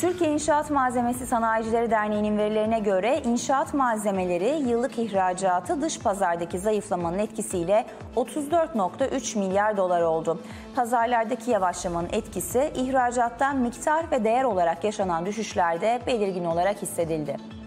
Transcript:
Türkiye İnşaat Malzemesi Sanayicileri Derneği'nin verilerine göre inşaat malzemeleri yıllık ihracatı dış pazardaki zayıflamanın etkisiyle 34.3 milyar dolar oldu. Pazarlardaki yavaşlamanın etkisi ihracattan miktar ve değer olarak yaşanan düşüşlerde belirgin olarak hissedildi.